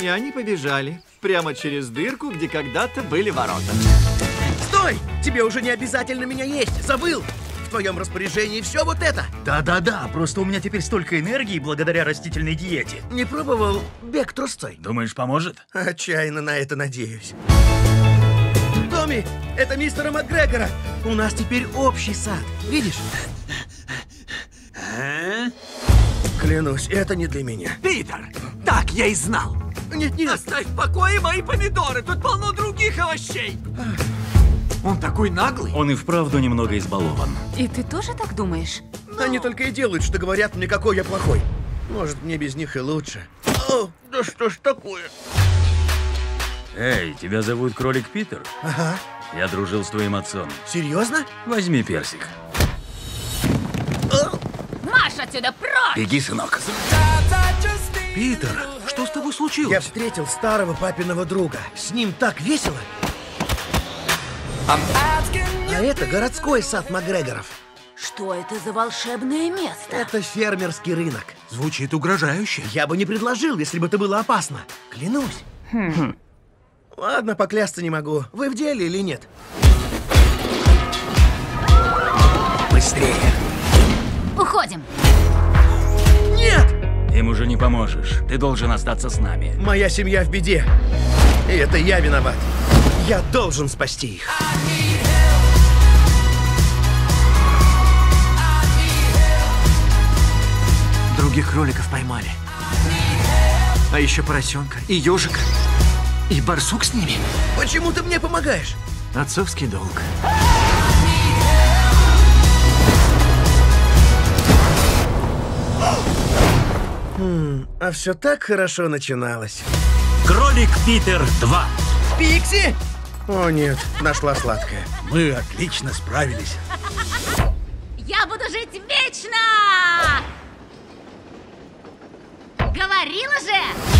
И они побежали прямо через дырку, где когда-то были ворота. Стой! Тебе уже не обязательно меня есть. Забыл? В твоем распоряжении все вот это. Да-да-да, просто у меня теперь столько энергии благодаря растительной диете. Не пробовал бег трусцой? Думаешь, поможет? Отчаянно на это надеюсь. Томми, это мистера МакГрегора. У нас теперь общий сад. Видишь? Клянусь, это не для меня. Питер! Так я и знал! Нет, нет. Оставь в покое мои помидоры! Тут полно других овощей! Он такой наглый! Он и вправду немного избалован. И ты тоже так думаешь? Они только и делают, что говорят мне, какой я плохой. Может, мне без них и лучше. О, да что ж такое? Эй, тебя зовут Кролик Питер? Ага. Я дружил с твоим отцом. Серьезно? Возьми персик. Марш отсюда, прочь! Беги, сынок. Питер, что с тобой случилось? Я встретил старого папиного друга. С ним так весело. А это городской сад Макгрегоров. Что это за волшебное место? Это фермерский рынок. Звучит угрожающе. Я бы не предложил, если бы это было опасно. Клянусь. Хм. Ладно, поклясться не могу. Вы в деле или нет? Быстрее. Уходим! Нет! Им уже не поможешь. Ты должен остаться с нами. Моя семья в беде. И это я виноват. Я должен спасти их. Других кроликов поймали. А еще поросенка, и ежика, и барсук с ними. Почему ты мне помогаешь? Отцовский долг. А все так хорошо начиналось. Кролик Питер 2. Пикси! О нет, нашла сладкое. Мы отлично справились. Я буду жить вечно! Говорила же!